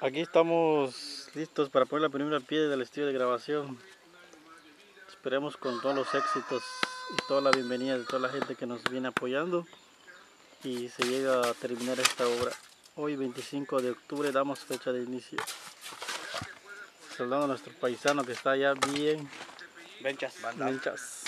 Aquí estamos listos para poner la primera piedra del estudio de grabación. Esperemos con todos los éxitos y toda la bienvenida de toda la gente que nos viene apoyando y se llega a terminar esta obra. Hoy 25 de octubre damos fecha de inicio. Saludando a nuestro paisano que está allá bien. Benchas. Benchas.